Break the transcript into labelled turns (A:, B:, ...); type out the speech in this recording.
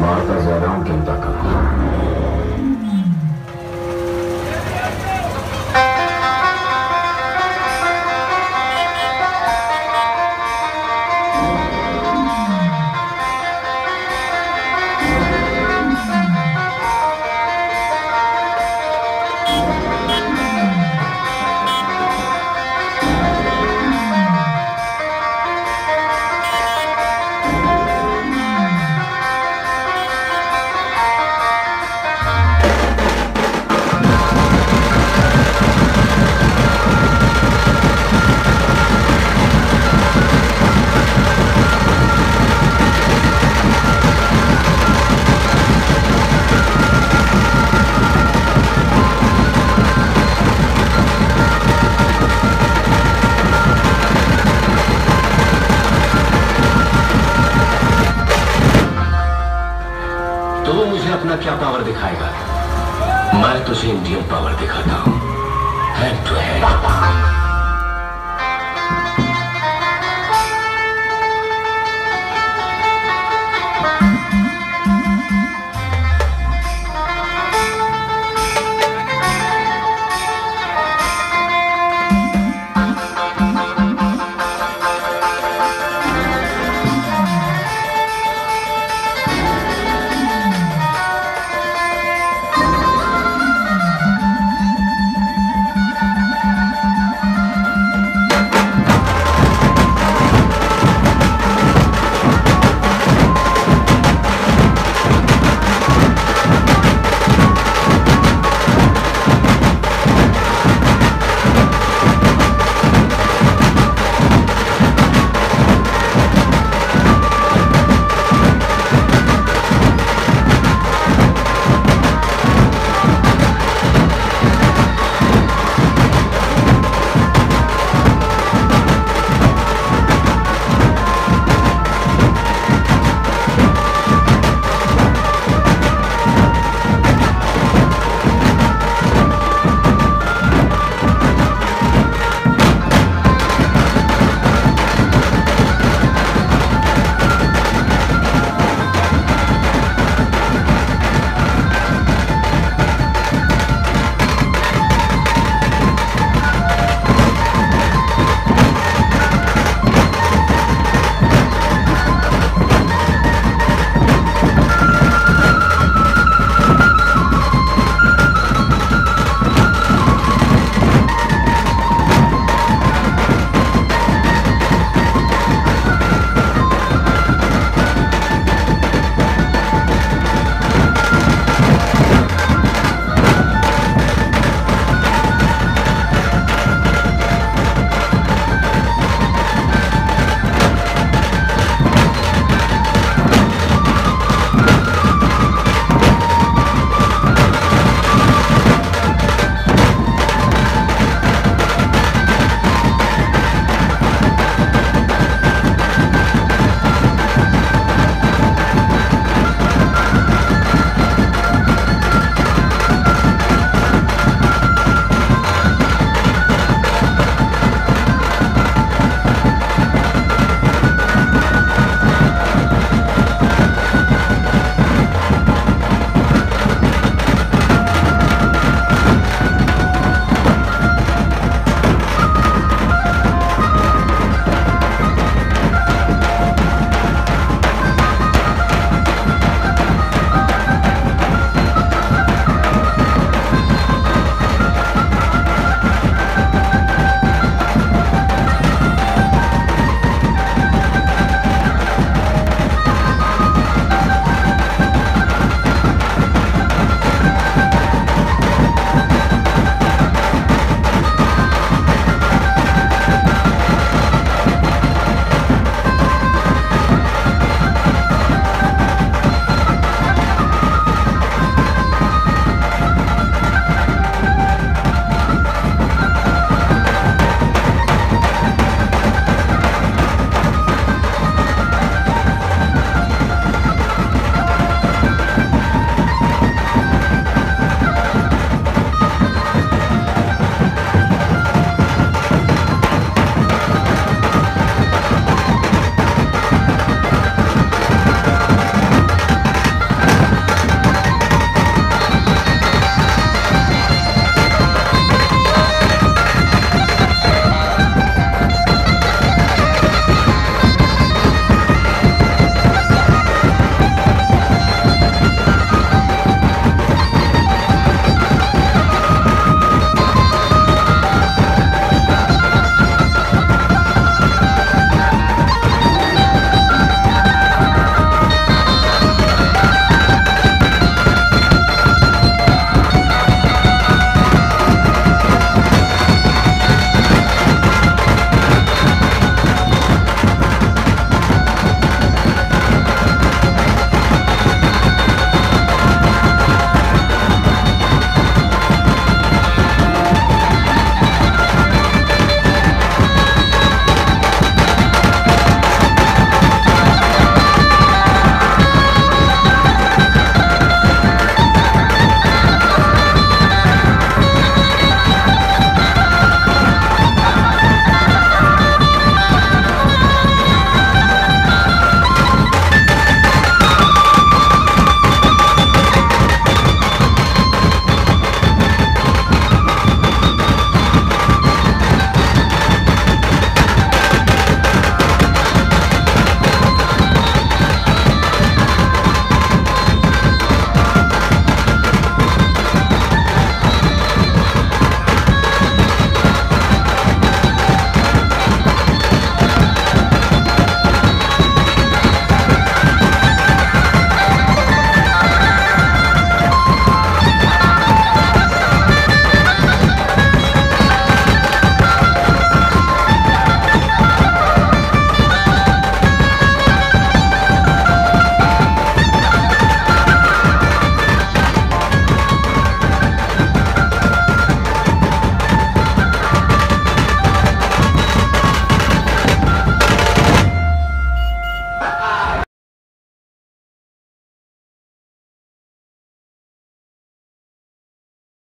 A: భారత జయరాం కింద पावर दिखाएगा? मैं तुझे इंडियन पावर दिखाता हूँ। Hand to hand